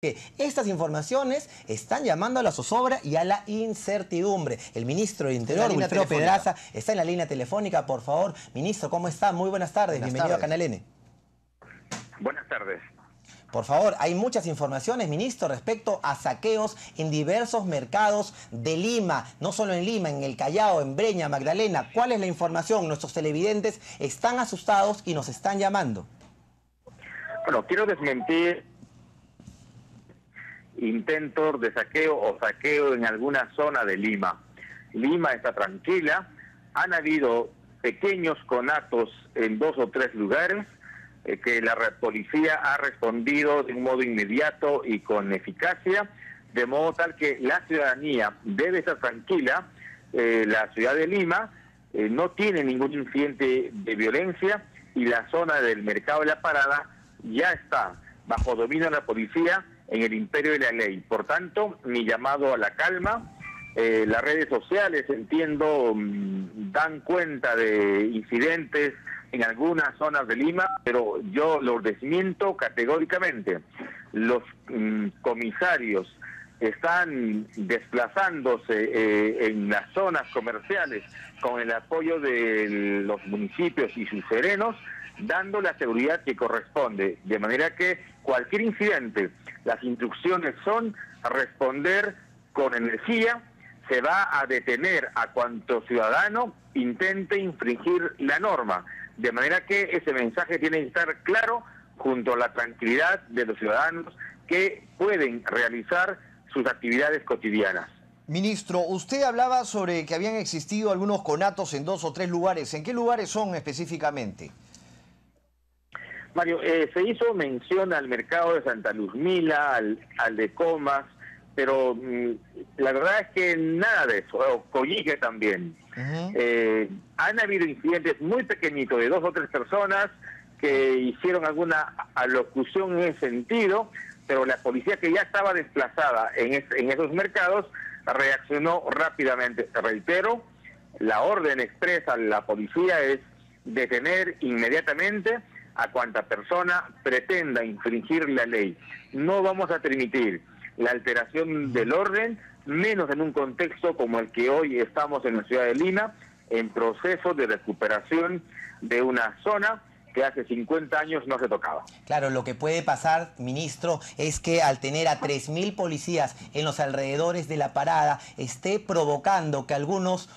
que estas informaciones están llamando a la zozobra y a la incertidumbre. El ministro del Interior, Wilfredo Pedraza, está en la línea telefónica. Por favor, ministro, ¿cómo está? Muy buenas tardes. Bienvenido a Canal N. Buenas tardes. Por favor, hay muchas informaciones, ministro, respecto a saqueos en diversos mercados de Lima, no solo en Lima, en el Callao, en Breña, Magdalena. ¿Cuál es la información? Nuestros televidentes están asustados y nos están llamando. Bueno, quiero desmentir intentos de saqueo o saqueo en alguna zona de Lima. Lima está tranquila, han habido pequeños conatos en dos o tres lugares eh, que la policía ha respondido de un modo inmediato y con eficacia, de modo tal que la ciudadanía debe estar tranquila. Eh, la ciudad de Lima eh, no tiene ningún incidente de violencia y la zona del mercado de la parada ya está bajo dominio de la policía en el imperio de la ley. Por tanto, mi llamado a la calma, eh, las redes sociales, entiendo, mm, dan cuenta de incidentes en algunas zonas de Lima, pero yo los desmiento categóricamente. Los mm, comisarios están desplazándose eh, en las zonas comerciales con el apoyo de los municipios y sus serenos, dando la seguridad que corresponde. De manera que cualquier incidente, las instrucciones son responder con energía, se va a detener a cuanto ciudadano intente infringir la norma. De manera que ese mensaje tiene que estar claro junto a la tranquilidad de los ciudadanos que pueden realizar sus actividades cotidianas. Ministro, usted hablaba sobre que habían existido algunos conatos en dos o tres lugares. ¿En qué lugares son específicamente? Mario, eh, se hizo mención al mercado de Santa Luzmila, al, al de Comas, pero mm, la verdad es que nada de eso, o Collique también. Eh, han habido incidentes muy pequeñitos de dos o tres personas que hicieron alguna alocución en ese sentido, pero la policía que ya estaba desplazada en, en esos mercados reaccionó rápidamente. Reitero, la orden expresa a la policía es detener inmediatamente a cuanta persona pretenda infringir la ley. No vamos a permitir la alteración del orden, menos en un contexto como el que hoy estamos en la ciudad de Lima, en proceso de recuperación de una zona que hace 50 años no se tocaba. Claro, lo que puede pasar, ministro, es que al tener a 3.000 policías en los alrededores de la parada, esté provocando que algunos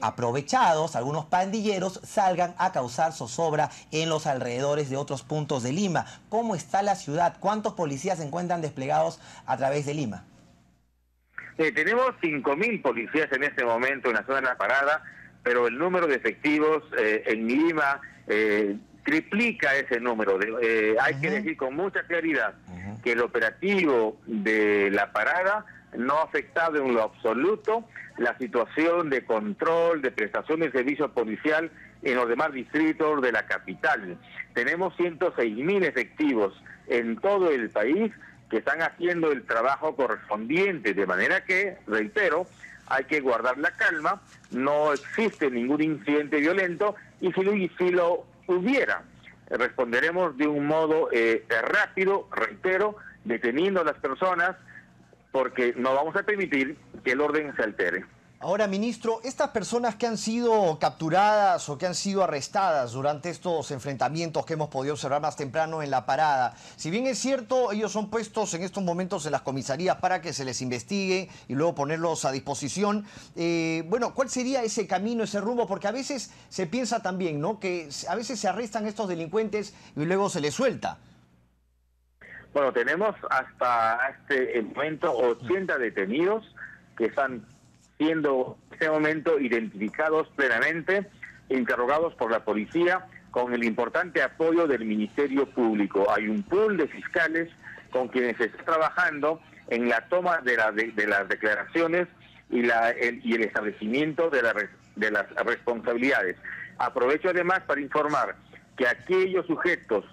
aprovechados, algunos pandilleros, salgan a causar zozobra en los alrededores de otros puntos de Lima. ¿Cómo está la ciudad? ¿Cuántos policías se encuentran desplegados a través de Lima? Eh, tenemos 5.000 policías en este momento en la zona de la parada, pero el número de efectivos eh, en Lima eh, triplica ese número. hay que decir con mucha claridad que el operativo de la parada no ha afectado en lo absoluto la situación de control, de prestación de servicio policial en los demás distritos de la capital. Tenemos 106 mil efectivos en todo el país que están haciendo el trabajo correspondiente, de manera que, reitero, hay que guardar la calma, no existe ningún incidente violento y si lo, hubiera, responderemos de un modo eh, rápido, reitero, deteniendo a las personas, porque no vamos a permitir que el orden se altere. Ahora, ministro, estas personas que han sido capturadas o que han sido arrestadas durante estos enfrentamientos que hemos podido observar más temprano en la parada, si bien es cierto, ellos son puestos en estos momentos en las comisarías para que se les investigue y luego ponerlos a disposición, eh, bueno, ¿cuál sería ese camino, ese rumbo? Porque a veces se piensa también, ¿no?, que a veces se arrestan estos delincuentes y luego se les suelta. Bueno, tenemos hasta este momento 80 detenidos que están siendo en este momento identificados plenamente, interrogados por la policía con el importante apoyo del Ministerio Público. Hay un pool de fiscales con quienes se está trabajando en la toma de, de, las declaraciones y, la, el, y el establecimiento de, la, de las responsabilidades. Aprovecho además para informar que aquellos sujetos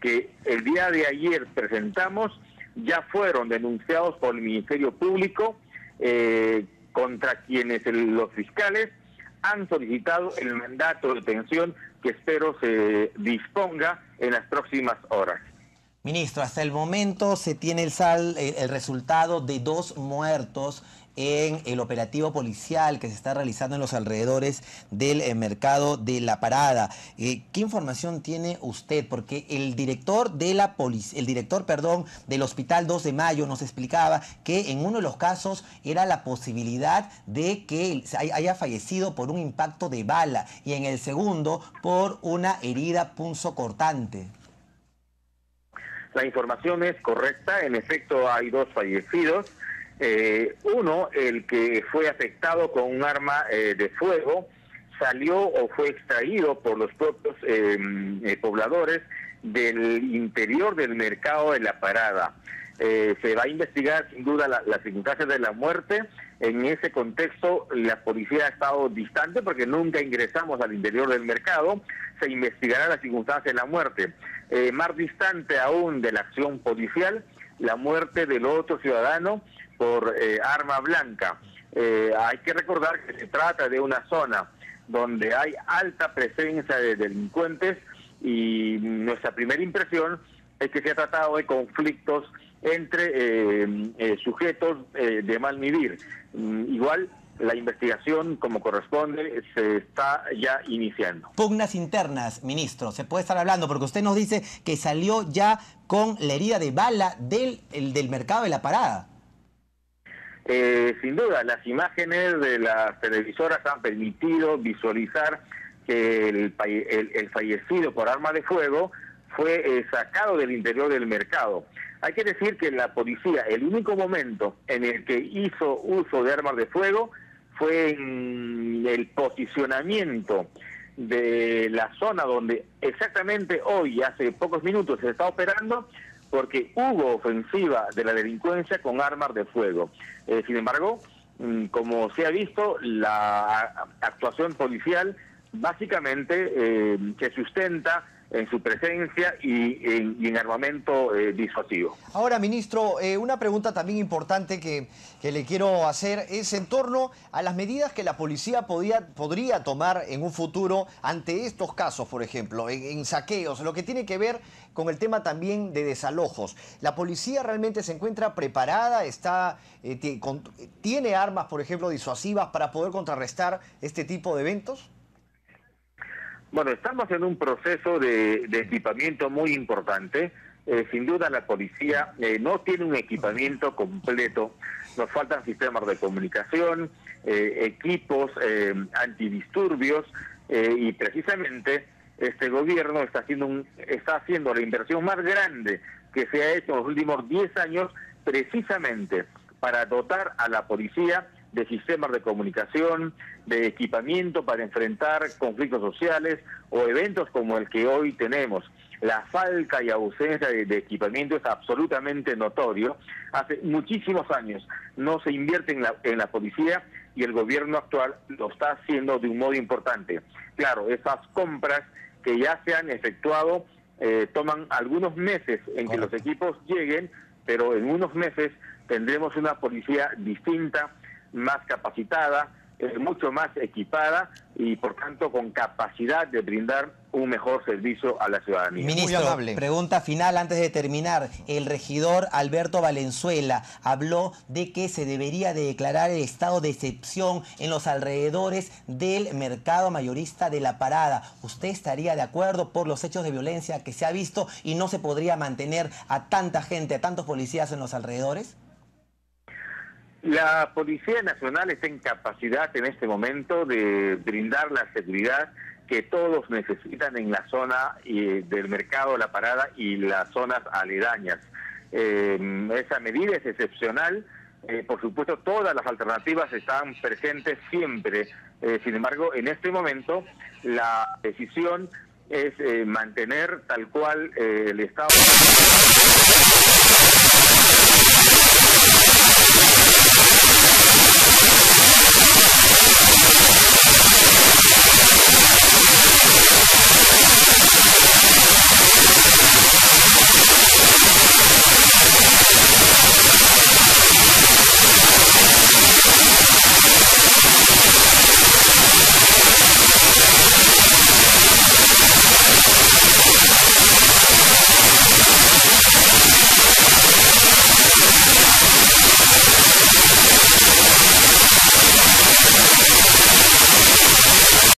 que el día de ayer presentamos ya fueron denunciados por el Ministerio Público eh, contra quienes los fiscales han solicitado el mandato de detención que espero se disponga en las próximas horas. Ministro, hasta el momento se tiene el, sal, el, resultado de dos muertos en el operativo policial que se está realizando en los alrededores del eh, mercado de la parada. Eh, ¿Qué información tiene usted? Porque el director de la el director, perdón, del Hospital 2 de Mayo nos explicaba que en uno de los casos era la posibilidad de que haya fallecido por un impacto de bala y en el segundo por una herida punzocortante. La información es correcta, en efecto hay dos fallecidos. Eh, uno, el que fue afectado con un arma eh, de fuego, salió o fue extraído por los propios em, eh, pobladores del interior del mercado de la parada. se va a investigar sin duda las circunstancias de la muerte. En ese contexto, la policía ha estado distante porque nunca ingresamos al interior del mercado. Se investigará las circunstancias de la muerte. Eh, más distante aún de la acción policial, la muerte del otro ciudadano por eh, arma blanca. Eh, hay que recordar que se trata de una zona donde hay alta presencia de delincuentes y nuestra primera impresión es que se ha tratado de conflictos entre sujetos de mal vivir. Mm, igual la investigación, como corresponde, se está ya iniciando. Pugnas internas, ministro, se puede estar hablando, porque usted nos dice que salió ya con la herida de bala del, del mercado de la parada. Eh, sin duda, las imágenes de las televisoras han permitido visualizar que el, el, fallecido por arma de fuego fue eh, sacado del interior del mercado. Hay que decir que la policía, el único momento en el que hizo uso de armas de fuego fue en el posicionamiento de la zona donde exactamente hoy, hace pocos minutos, se está operando, porque hubo ofensiva de la delincuencia con armas de fuego. Eh, sin embargo, mm, como se ha visto, la actuación policial básicamente eh, se sustenta en su presencia y en, armamento eh, disuasivo. Ahora, ministro, eh, una pregunta también importante que, le quiero hacer es en torno a las medidas que la policía podía, podría tomar en un futuro ante estos casos, por ejemplo, en, saqueos, lo que tiene que ver con el tema también de desalojos. ¿La policía realmente se encuentra preparada, está, eh, tiene armas, por ejemplo, disuasivas para poder contrarrestar este tipo de eventos? Bueno, estamos en un proceso de, equipamiento muy importante. Eh, sin duda la policía eh, no tiene un equipamiento completo. Nos faltan sistemas de comunicación, eh, equipos antidisturbios y precisamente este gobierno está haciendo, un, está haciendo la inversión más grande que se ha hecho en los últimos 10 años precisamente para dotar a la policía de sistemas de comunicación, de equipamiento para enfrentar conflictos sociales o eventos como el que hoy tenemos. La falta y ausencia de, equipamiento es absolutamente notorio. Hace muchísimos años no se invierte en la, en la policía y el gobierno actual lo está haciendo de un modo importante. Claro, esas compras que ya se han efectuado eh, toman algunos meses en que los equipos lleguen, pero en unos meses tendremos una policía distinta, más capacitada, eh, mucho más equipada y por tanto con capacidad de brindar un mejor servicio a la ciudadanía. Ministro, pregunta final antes de terminar. El regidor Alberto Valenzuela habló de que se debería de declarar el estado de excepción en los alrededores del mercado mayorista de la parada. ¿Usted estaría de acuerdo por los hechos de violencia que se ha visto y no se podría mantener a tanta gente, a tantos policías en los alrededores? La Policía Nacional está en capacidad en este momento de brindar la seguridad que todos necesitan en la zona eh, del mercado La Parada y las zonas aledañas. Eh, esa medida es excepcional. Eh, por supuesto, todas las alternativas están presentes siempre. sin embargo, en este momento, la decisión es mantener tal cual el Estado.